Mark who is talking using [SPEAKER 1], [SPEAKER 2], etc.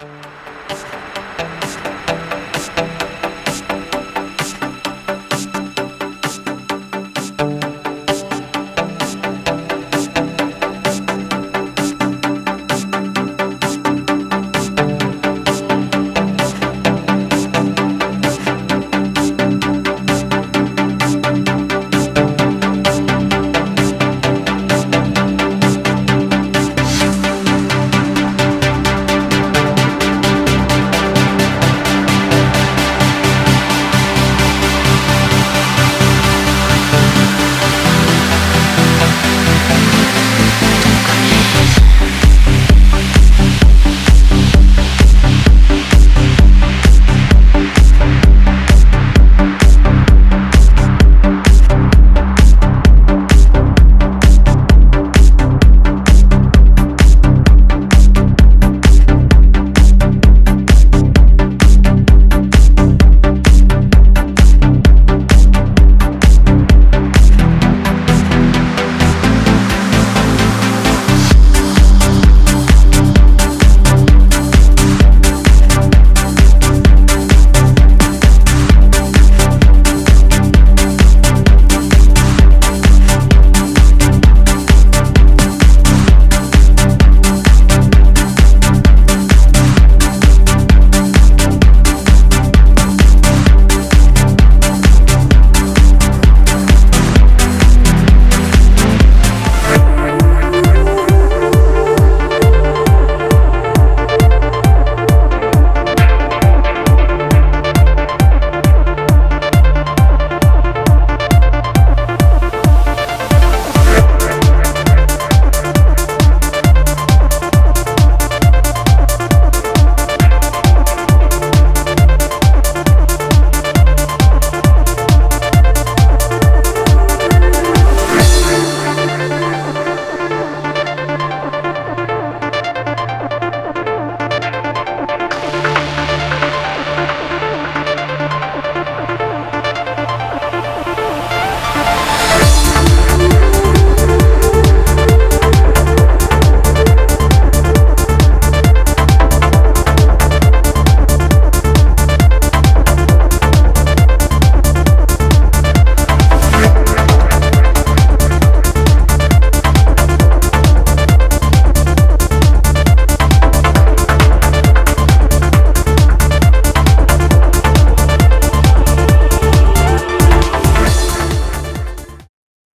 [SPEAKER 1] Bye.